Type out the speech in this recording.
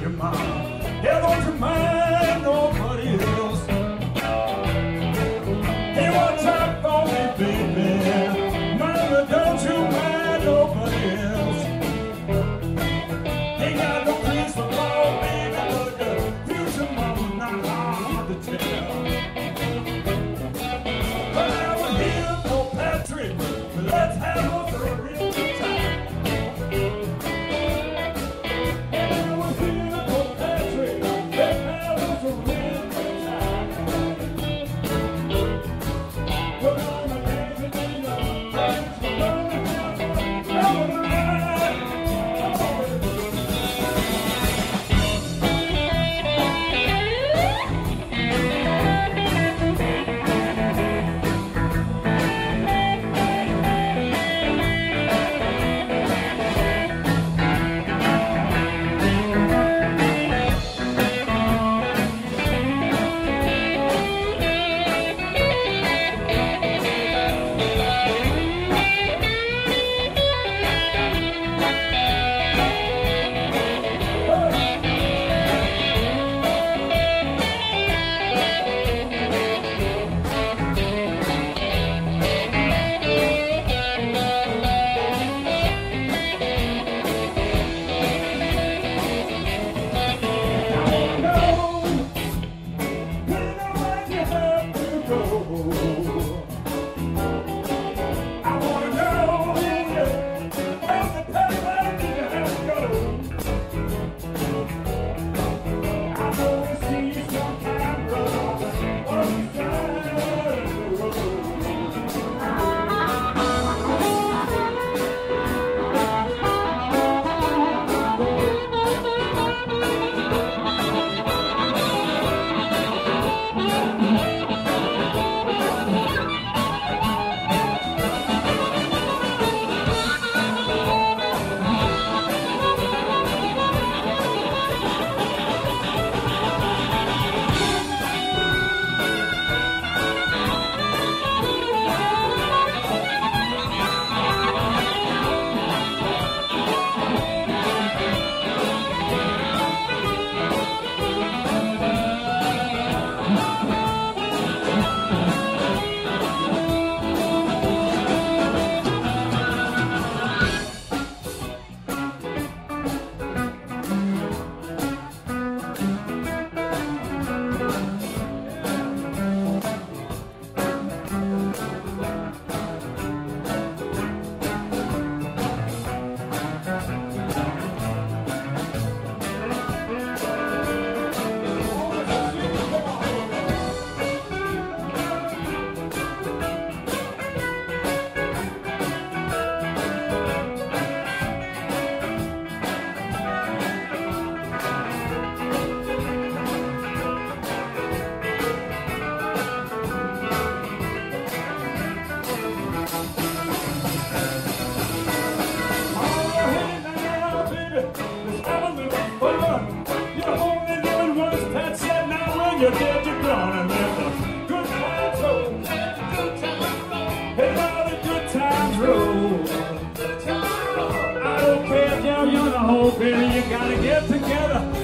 your mom. You're good times roll. Good times roll. I don't care if you're young or old, baby, you gotta get together.